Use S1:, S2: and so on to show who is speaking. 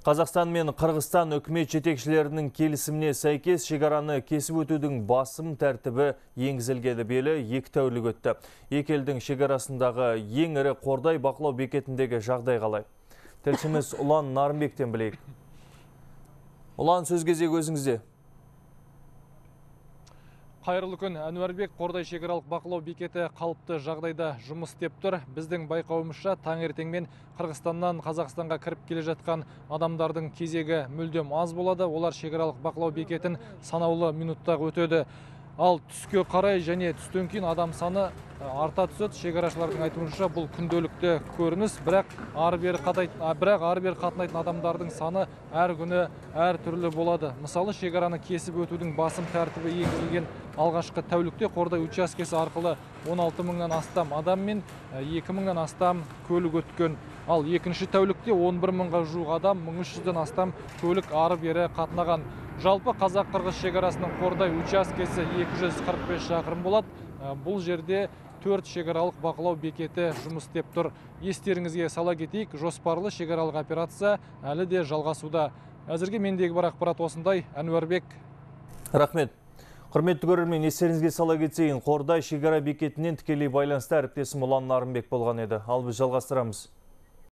S1: Қазақстан мен Қырғызстан үкімет жетекшілерінің келісіміне сәйкес шекараны кесіп өтудің басым тәртібі енгізілгелі белі екі тәулік өтті. Екі елдің шекарасындағы ең ірі қордай бақылау бекетіндегі жағдай қалай. Тілшіміз Ұлан Нарымбектен білейік. Ұлан сөз кезегі өзіңізде.
S2: Қайырлы күн, Әнуарбек Қордай шекаралық бақылау бекеті қалыпты жағдайда жұмыс істеп тұр. Біздің байқауымызша таңертеңмен Қырғызстаннан Қазақстанға кіріп келе жатқан адамдардың кезегі мүлдем аз болады. Олар шекаралық бақылау бекетін санаулы минуттағы өтеді. Ал түске қарай және түстен кейін адам саны арта түседі. Шекарашылардың айтуынша бұл күнделікті көрініс, бірақ ары бері бірақ ары бері қатынайтын адамдардың саны әр күні әр түрлі болады. Мысалы, шекараны кесіп өтудің басым тәртібі енгізілген алғашқы тәулікте Қордай учаскесі арқылы 16 мыңнан астам адам мен 2 мыңнан астам көлік өткен. Ал екінші тәулікте 11 мыңға жуық адам, 1300-ден астам көлік ары бері қатынаған. Жалпы Қазақ-Қырғыз шекарасының Қордай учаскесі 245 шақырым болады. Бұл жерде төрт шекаралық бақылау бекеті жұмыс істеп тұр. Естеріңізге сала кетейік, жоспарлы шекаралық операция әлі де жалғасуда. Әзірге мендегі бар ақпарат осындай. Әнуарбек.
S1: Рахмет. Құрметті көрермен, естеріңізге сала кетейін, Қордай шекара бекетінен тікелей байланысты әріптесім Ұлан Нарымбек болған еді. Ал біз жалғастырамыз.